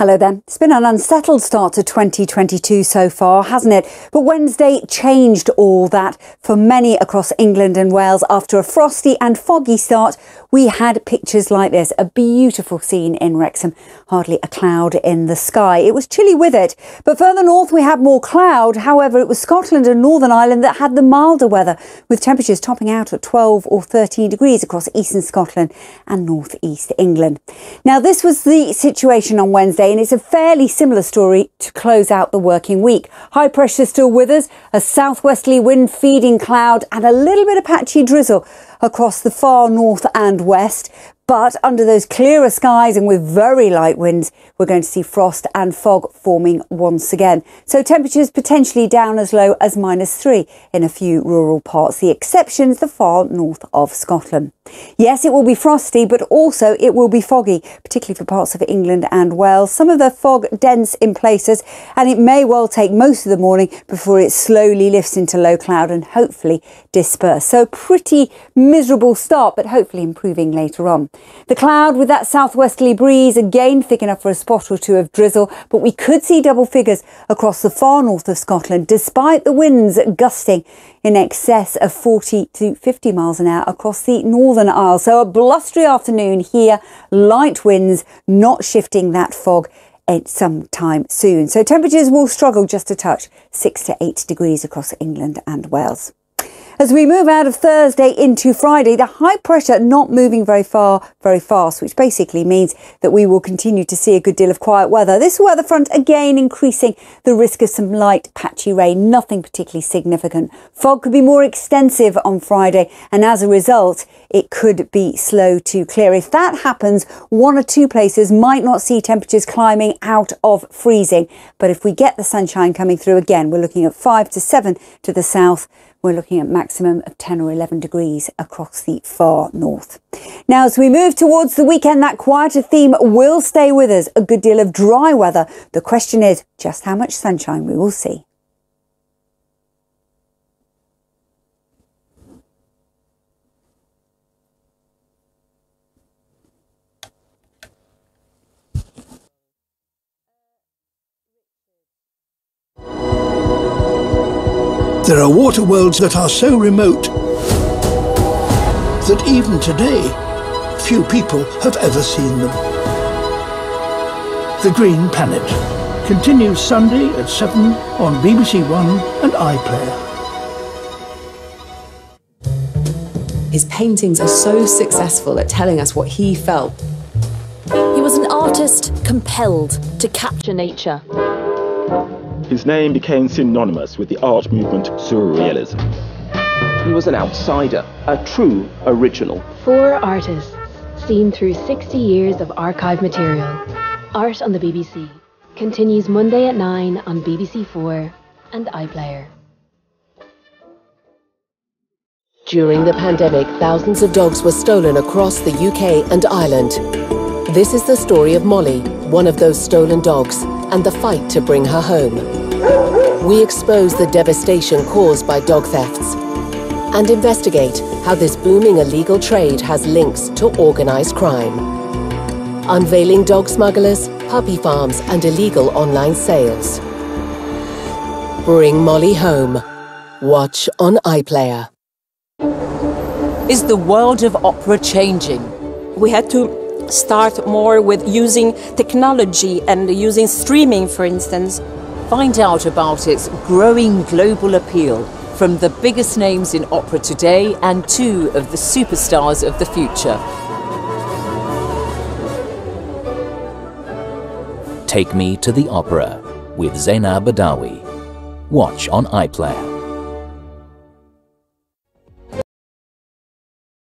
Hello then. It's been an unsettled start to 2022 so far, hasn't it? But Wednesday changed all that for many across England and Wales. After a frosty and foggy start, we had pictures like this. A beautiful scene in Wrexham. Hardly a cloud in the sky. It was chilly with it. But further north, we had more cloud. However, it was Scotland and Northern Ireland that had the milder weather, with temperatures topping out at 12 or 13 degrees across eastern Scotland and northeast England. Now, this was the situation on Wednesday and it's a fairly similar story to close out the working week. High pressure still with us, a southwesterly wind feeding cloud, and a little bit of patchy drizzle across the far north and west. But under those clearer skies and with very light winds, we're going to see frost and fog forming once again. So temperatures potentially down as low as minus three in a few rural parts. The exceptions the far north of Scotland. Yes, it will be frosty, but also it will be foggy, particularly for parts of England and Wales. Some of the fog dense in places, and it may well take most of the morning before it slowly lifts into low cloud and hopefully disperse. So pretty miserable start, but hopefully improving later on. The cloud with that southwesterly breeze again thick enough for a spot or two of drizzle, but we could see double figures across the far north of Scotland despite the winds gusting in excess of 40 to 50 miles an hour across the Northern Isles. So a blustery afternoon here, light winds not shifting that fog sometime soon. So temperatures will struggle just a touch, 6 to 8 degrees across England and Wales. As we move out of Thursday into Friday, the high pressure not moving very far, very fast, which basically means that we will continue to see a good deal of quiet weather. This weather front again increasing the risk of some light patchy rain, nothing particularly significant. Fog could be more extensive on Friday, and as a result, it could be slow to clear. If that happens, one or two places might not see temperatures climbing out of freezing. But if we get the sunshine coming through again, we're looking at five to seven to the south we're looking at maximum of 10 or 11 degrees across the far north. Now, as we move towards the weekend, that quieter theme will stay with us. A good deal of dry weather. The question is just how much sunshine we will see. There are water worlds that are so remote that even today, few people have ever seen them. The Green Planet continues Sunday at 7 on BBC One and iPlayer. His paintings are so successful at telling us what he felt. He was an artist compelled to capture nature his name became synonymous with the art movement Surrealism. He was an outsider, a true original. Four artists, seen through 60 years of archive material. Art on the BBC continues Monday at 9 on BBC 4 and iPlayer. During the pandemic, thousands of dogs were stolen across the UK and Ireland. This is the story of Molly, one of those stolen dogs, and the fight to bring her home. We expose the devastation caused by dog thefts and investigate how this booming illegal trade has links to organized crime. Unveiling dog smugglers, puppy farms and illegal online sales. Bring Molly home. Watch on iPlayer. Is the world of opera changing? We had to start more with using technology and using streaming, for instance. Find out about its growing global appeal from the biggest names in opera today and two of the superstars of the future. Take Me to the Opera with Zainab Badawi. Watch on iPlayer.